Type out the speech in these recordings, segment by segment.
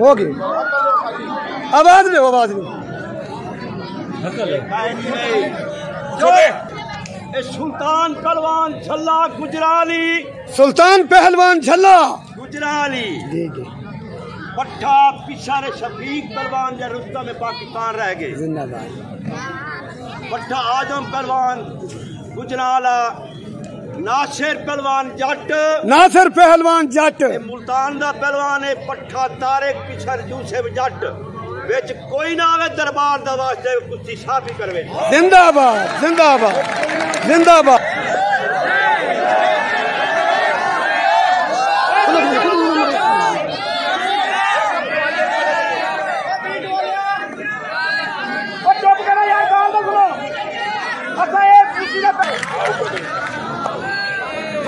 ہوگی آواز میں آواز میں۔ سلطان پلوان چھلا گجرالی۔ سلطان پہلوان جھلا گجرالی۔ ٹھیک ہے پٹھا پچھارے شفیق پلوان یا رستہ میں پاکستان رہ گئے۔ زندہ باد۔ پٹھا آجم پلوان گجرالا۔ ਨਾਸਿਰ ਪਹਿਲਵਾਨ ਜੱਟ ਨਾਸਿਰ ਪਹਿਲਵਾਨ ਜੱਟ ਇਹ ਮੁਲਤਾਨ ਦਾ ਪਹਿਲਵਾਨ ਹੈ ਪੱਠਾ ਤਾਰੇ ਪਿਛਰ ਯੂਸਫ ਜੱਟ ਵਿੱਚ ਕੋਈ ਨਾ ਆਵੇ ਦਰਬਾਰ ਦਾ ਵਾਸਤੇ ਕੁਸ਼ਤੀ ਸਾਫੀ ਕਰਵੇ ਜ਼ਿੰਦਾਬਾਦ ਜ਼ਿੰਦਾਬਾਦ ਜ਼ਿੰਦਾਬਾਦ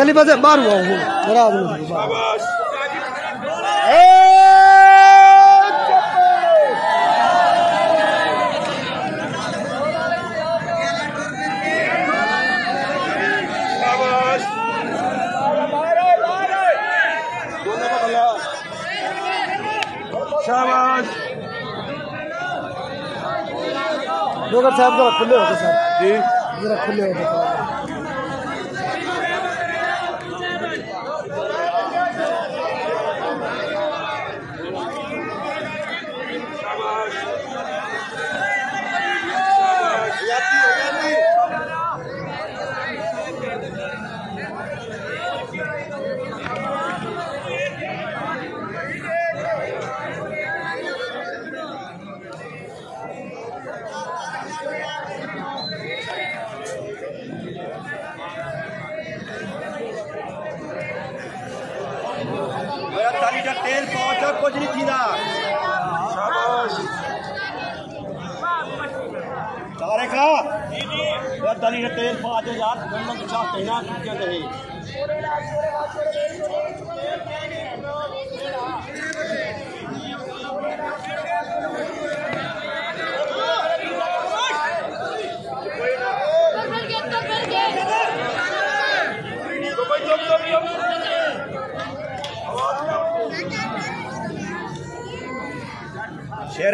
خلیفہ سے باہر ہوا ہوں۔ سے باہر۔ شاباش۔ ڈوگر صاحب ذرا کھلے ہوتے صاحب۔ جی۔ ذرا کھلے ہوتے میرا تالی کا تیل پہنچا کچھ نہیں تھی سارے کا میرا تالی کا تیل پہنچا یار گندم کے ساتھ کہنا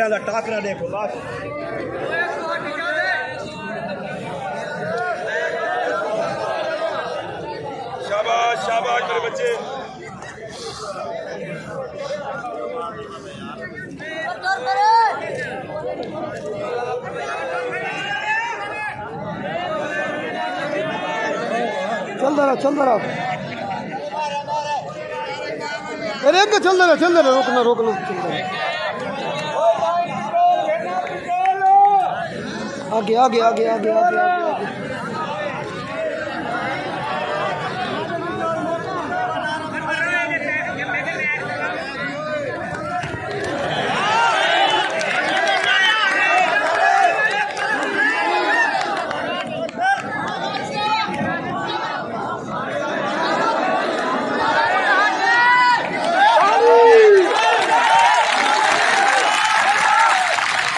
شیروں کا ٹاکرا دیکھو شاباش شاباش میرے بچے۔ چل رہا چل رہا ارے چل رہا چل رہا روکنا روکنا چل رہا آگے آگے آگے آگے آگے آگے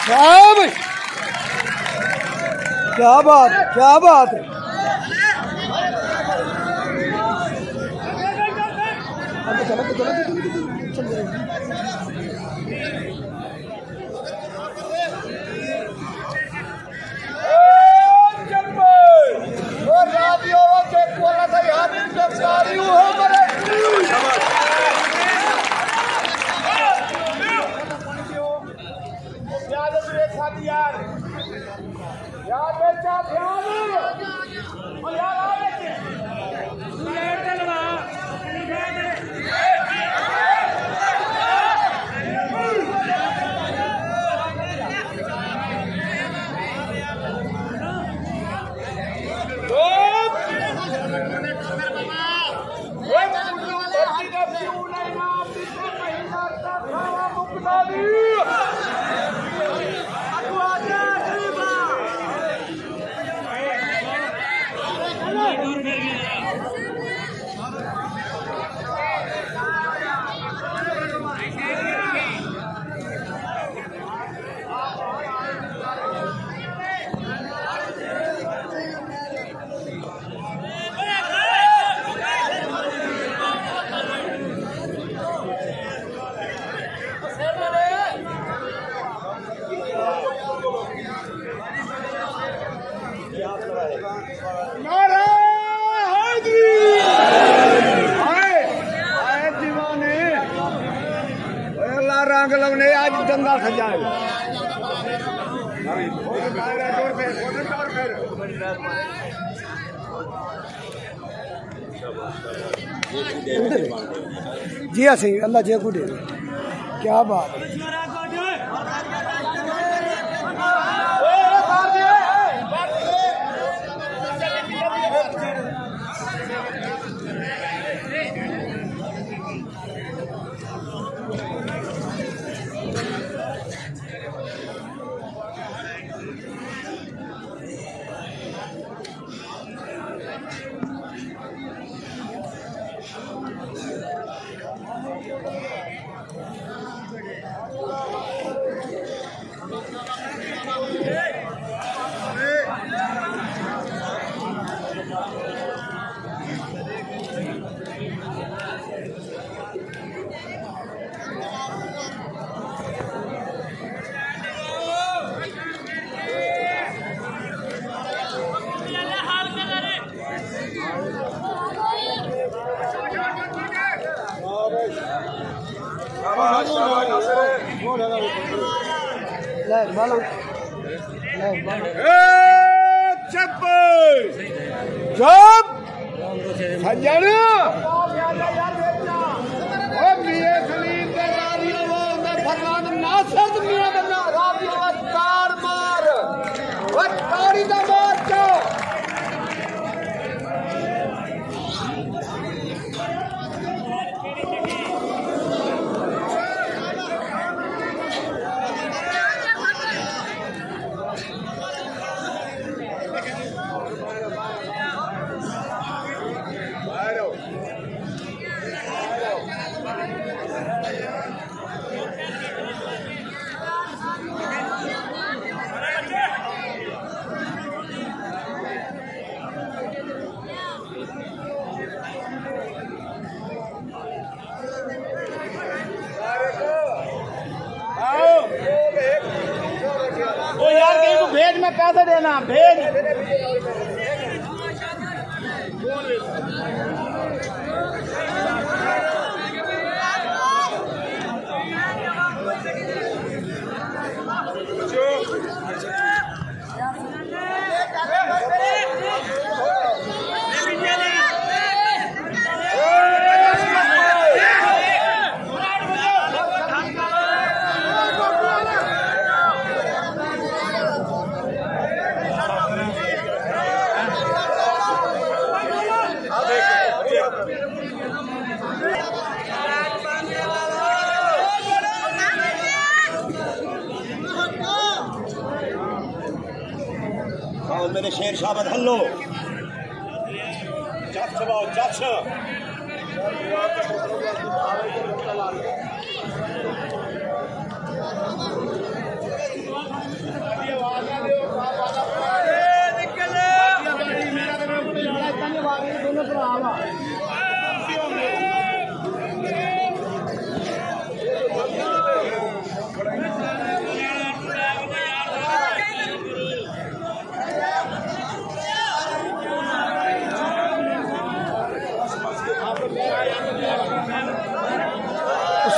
کیا کیا بات کیا بات ہے؟ چلو چلو۔ Yeah. لونے سجائے جی ہاں اللہ جی کو دے۔ کیا بات ہے؟ Leg, ballon. Leg. Hey, jump, boy. Jump. casa de na تے شیر شاہ بدھلو۔ چچ باؤ Chach.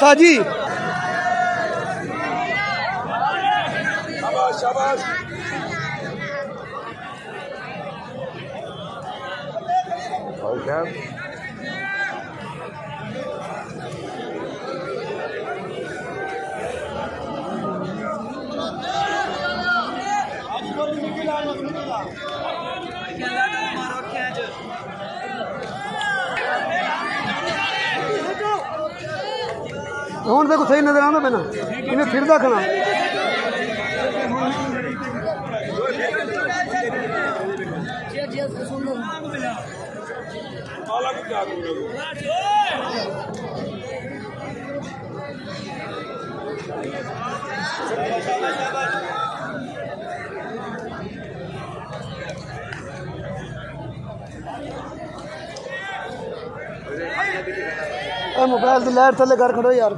Sadi! Abaixa, abaixa! Okay. ہوں دیکھو صحیح نظر آنا پہنا انہیں پھر کھنا مالا کو موبائل کی لائٹ تھلے گھر کھڑو یار۔